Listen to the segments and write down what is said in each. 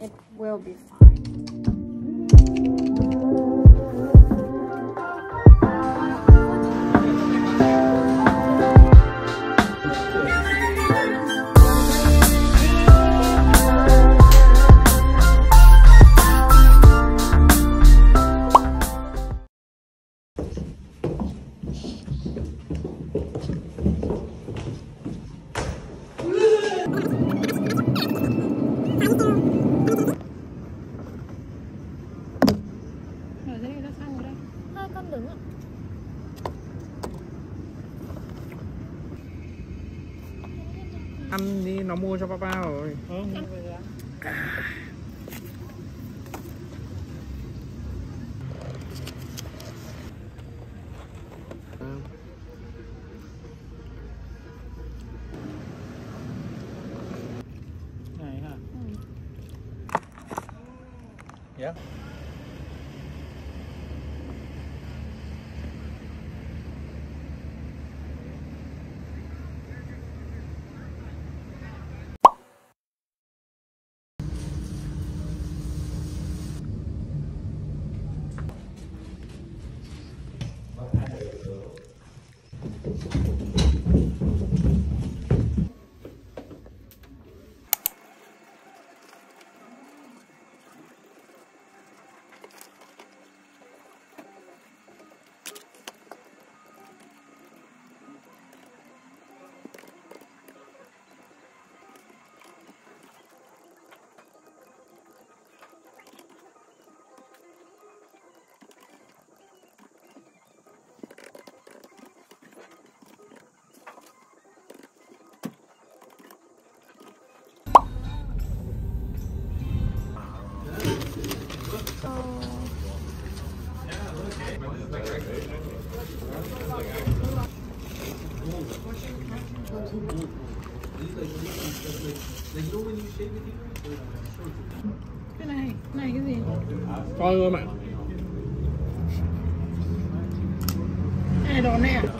It will be fine. Nó mua cho papa rồi. Này hả? yeah Cái này, này cái gì? coi luôn mà này đồ nè. à?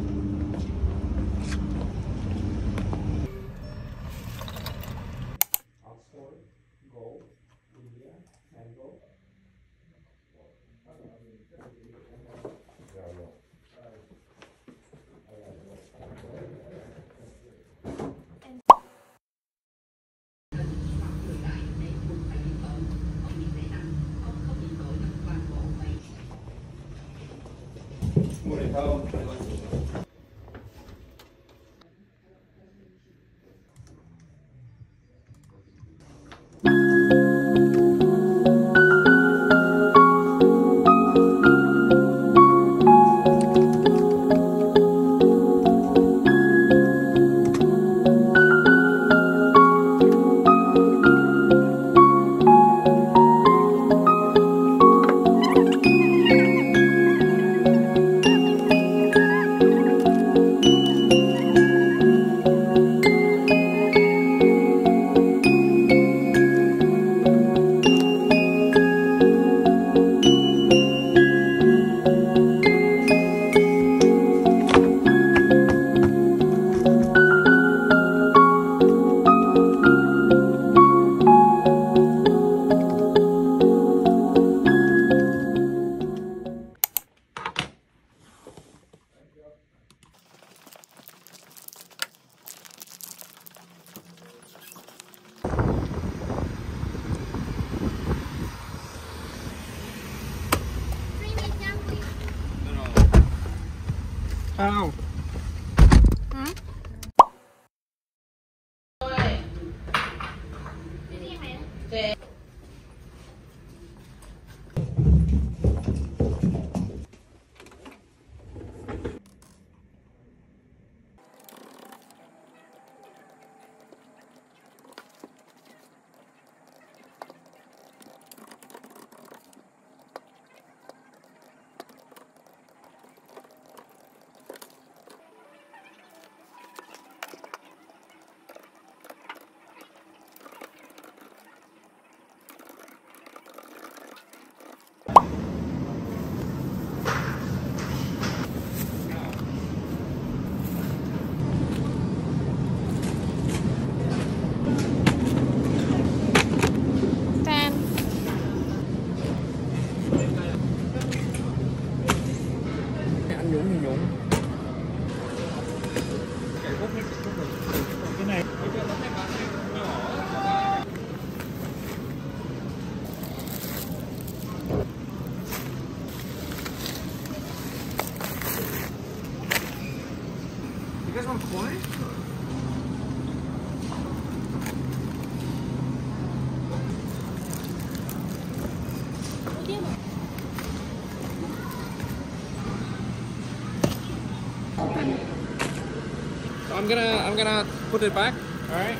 gonna I'm gonna put it back. All right.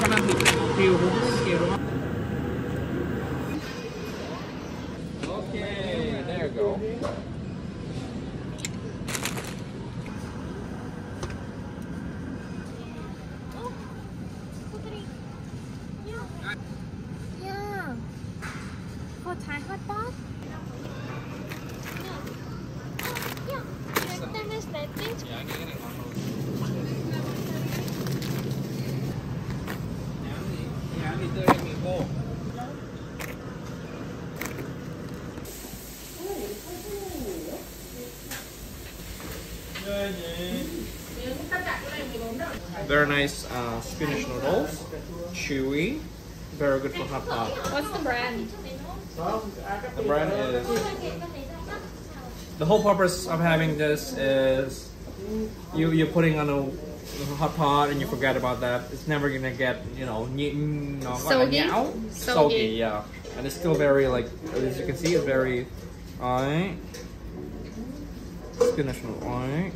Con ăn thịt tươi em mì khô. Very nice uh, spinach noodles, chewy, very good for hot pot. What's the brand? The brand is the whole purpose of having this is you you're putting on a hot pot and you forget about that. It's never gonna get you know nhị- nó Soggy? nhão. Soggy. Soggy, yeah, and it's still very like as you can see it's very alright. Spinach noodle, alright.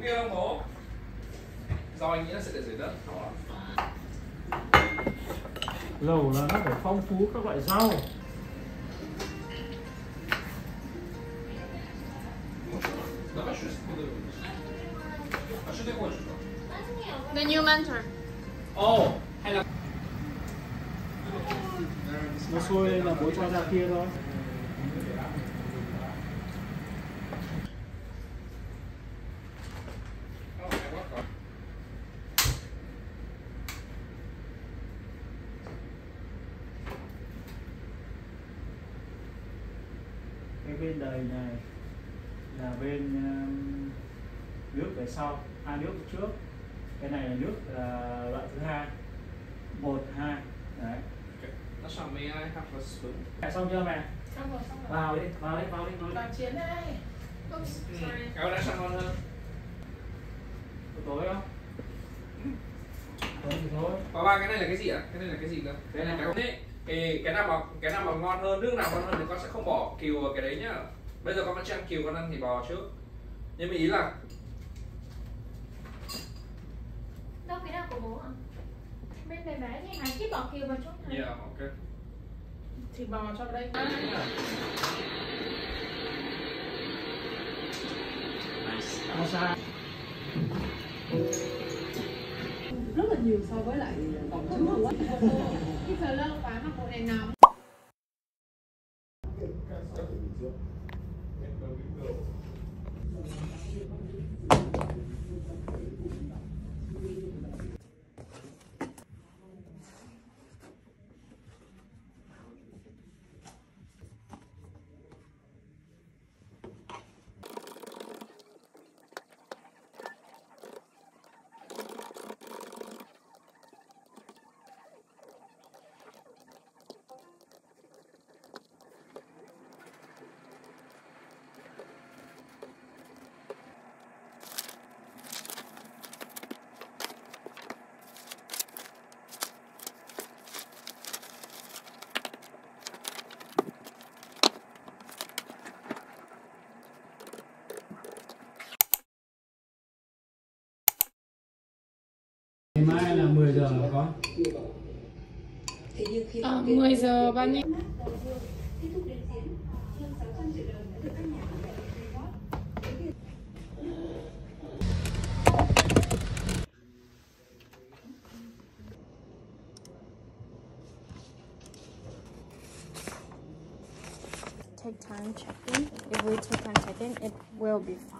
đứng kia không bố do anh nghĩ nó sẽ để dưới đất lẩu là nó phải phong phú các loại rau The new mentor. Oh, hay. Nó sôi là bố cho ra kia thôi. Cái đời này là bên um, nước về sau hai nước trước cái này là nước là loại thứ hai một hai đấy Nó xong mấy ai spoon. Mẹ xong chưa mẹ Xong rồi, xong rồi. vào đi vào đi vào đi vào đi Đoàn chiến đây. Oops, Ừ. sorry. Cái đã xong ngon hơn. Có tối không tối thì thôi Và ba cái này là cái gì ạ? Cái này là cái gì cơ? Cái này- cái Thế, thì cái nào mà cái nào mà ngon hơn, nước nào ngon hơn thì con sẽ không bỏ kiều vào cái đấy nhá. Bây giờ con vẫn cho ăn kiều con ăn thì bò trước. Nhưng mà ý là Đâu cái nào của bố ạ? Bên bé bé thì hai chiếc bọc kiều vào trong này yeah, ok. Thịt bò cho vào đây. không sao Rất là nhiều so với lại tổng trứng hủ á. Cái sờ lơ quá mà bộ này nóng. 10 giờ bao nhiêu? take time checking. If we take time checking, it will be fine.